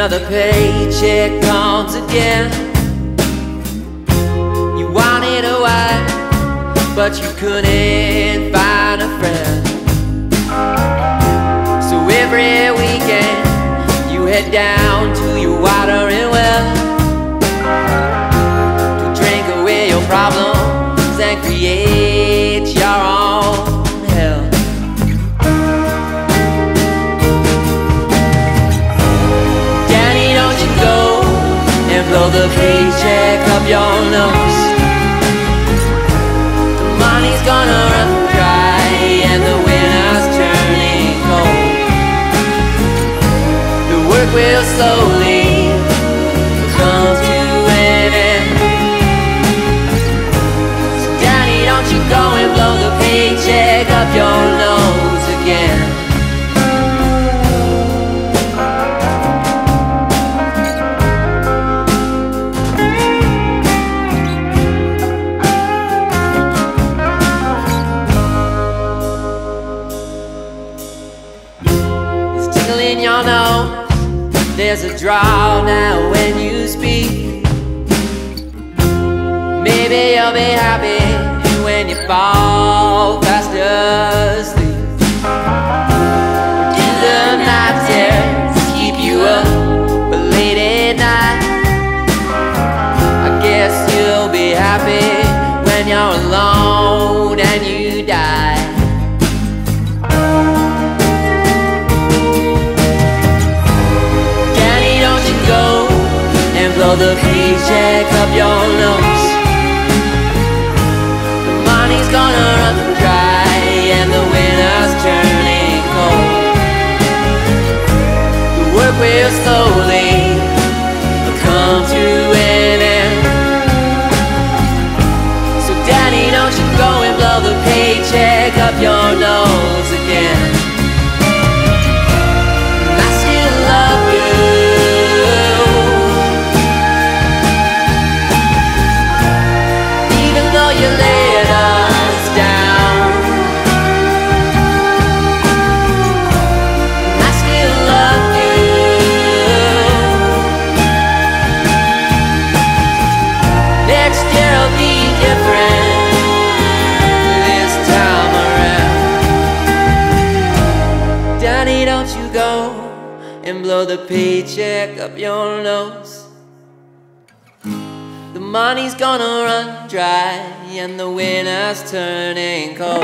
Another paycheck comes again. You wanted a wife, but you couldn't your nose. The money's gonna run dry and the winter's turning cold. The work will slowly come to an end. So Daddy, don't you go and blow the paycheck up your It's tickling your nose. There's a draw now when you speak. Maybe you'll be happy when you fall fast asleep. In the night terrors keep you up, but late at night. I guess you'll be happy when you're alone paycheck up your nose. Money's gonna run dry Don't you go and blow the paycheck up your nose. The money's gonna run dry and the winter's turning cold.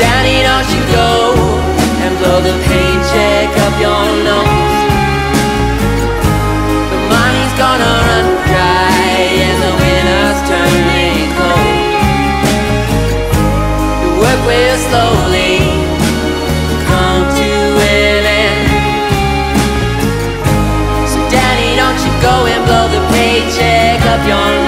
Dani, don't you go and blow the paycheck up your nose. The money's gonna run dry and the winter's turning cold. The work will slowly up your